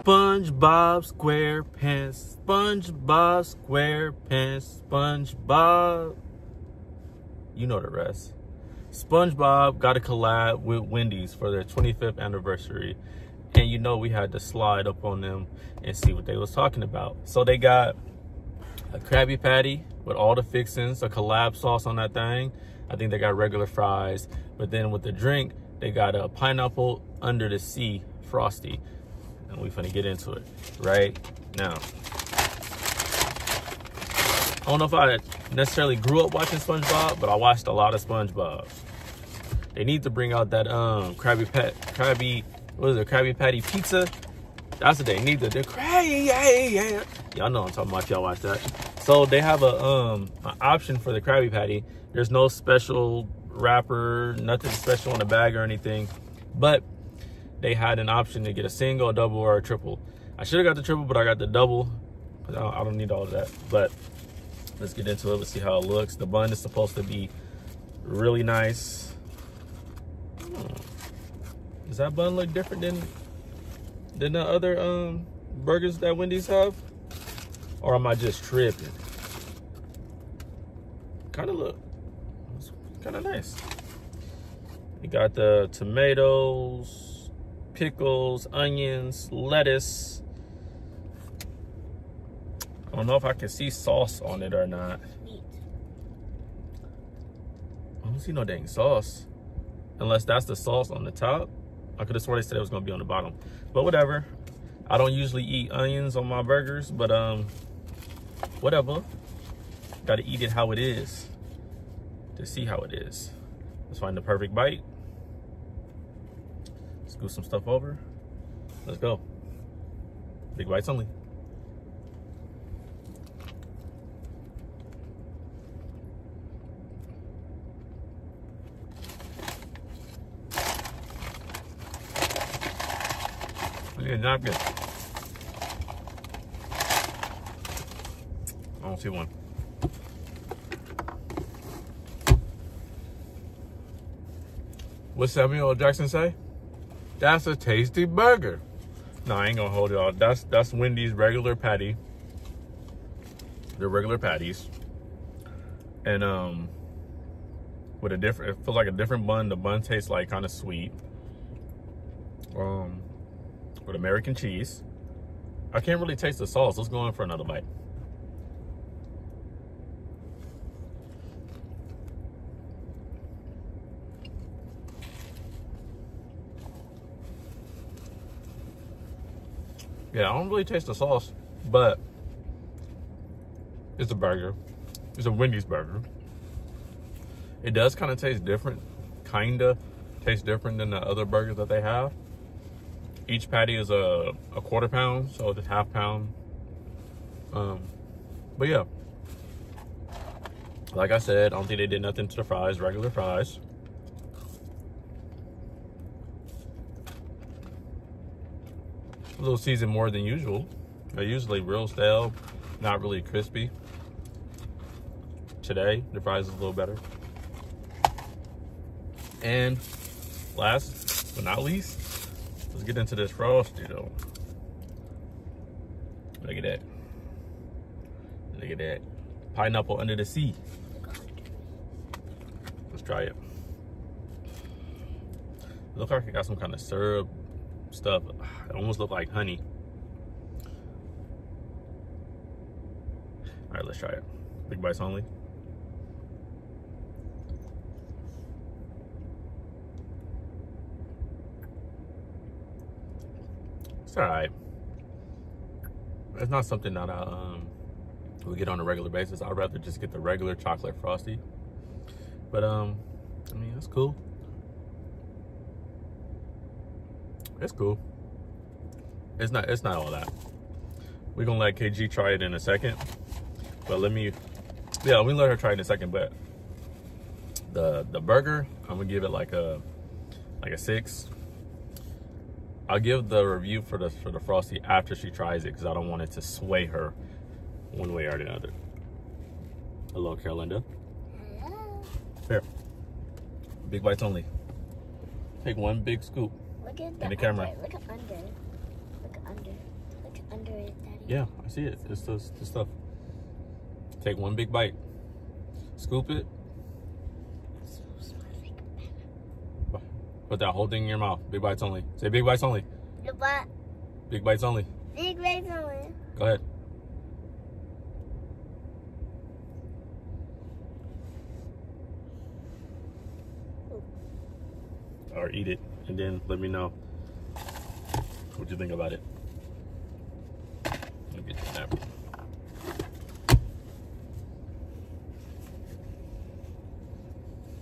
SpongeBob SquarePants, SpongeBob SquarePants, SpongeBob. You know the rest. SpongeBob got a collab with Wendy's for their 25th anniversary. And you know we had to slide up on them and see what they was talking about. So they got a Krabby Patty with all the fixings, a collab sauce on that thing. I think they got regular fries. But then with the drink, they got a pineapple under the sea frosty. And we finna get into it right now. I don't know if I necessarily grew up watching SpongeBob, but I watched a lot of SpongeBob. They need to bring out that um Krabby Pat Krabby what is it Krabby Patty pizza. That's what they need to do. Krabby, yeah, yeah. Y'all know I'm talking about. Y'all watch that. So they have a um an option for the Krabby Patty. There's no special wrapper, nothing special in the bag or anything, but they had an option to get a single, a double, or a triple. I should have got the triple, but I got the double. I don't, need all of that. But let's get into it. Let's see how it looks. The bun is supposed to be really nice. Hmm. Does that bun look different than than the other um burgers that Wendy's have? Or am I just tripping? Kind of look, kind of nice. You got the tomatoes, pickles, onions, lettuce. I don't know if I can see sauce on it or not. I don't see no dang sauce. Unless that's the sauce on the top. I could have sworn they said it was gonna be on the bottom. But whatever. I don't usually eat onions on my burgers, but um, whatever. Gotta eat it how it is to see how it is. Let's find the perfect bite. Scoot some stuff over. Let's go. Big bites only. Yeah, not good. I don't see one. What Samuel Jackson say? That's a tasty burger. No, I ain't gonna hold y'all. That's that's Wendy's regular patty. They're regular patties. And um with a different it feels like a different bun. The bun tastes like kind of sweet. Um with American cheese. I can't really taste the sauce. Let's go in for another bite. Yeah, I don't really taste the sauce, but it's a burger. It's a Wendy's burger. It does kind of taste different, kind of tastes different than the other burgers that they have. Each patty is a, a quarter pound, so it's half pound. Um, but yeah, like I said, I don't think they did nothing to the fries, regular fries. Little seasoned more than usual. They're usually real stale, not really crispy. Today, the fries is a little better. And last but not least, let's get into this frosty though. Look at that. Look at that. Pineapple under the sea. Let's try it. Look like it got some kind of syrup stuff. It almost looked like honey. All right, let's try it. Big bites only. It's all right. It's not something that I um, we get on a regular basis. I'd rather just get the regular chocolate frosty. But um, I mean, that's cool. It's cool. It's not it's not all that. We're gonna let KG try it in a second. But let me yeah, we let her try it in a second, but the the burger, I'm gonna give it like a like a six. I'll give the review for the for the frosty after she tries it because I don't want it to sway her one way or the other. Hello, Carolinda. Hello. Here. Big bites only. Take one big scoop. Look at In the camera. Under. Look at under. Look at under. Yeah, I see it. It's the, the stuff. Take one big bite. Scoop it. Put that whole thing in your mouth. Big bites only. Say big bites only. The butt. Big bites only. Big bags only. Go ahead. Or eat it and then let me know what you think about it. Let me get your napkin.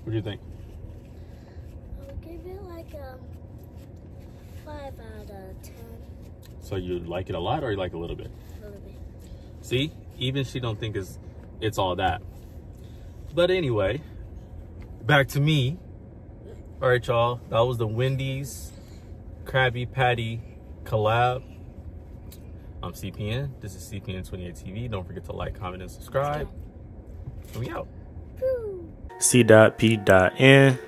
What do you think? I'll give it like a five out of ten. So you like it a lot or you like a little bit? A little bit. See, even she don't think it's it's all that. But anyway, back to me. All right, y'all. That was the Wendy's Krabby Patty collab. I'm CPN. This is CPN 28 TV. Don't forget to like, comment, and subscribe. And we out. C.P.N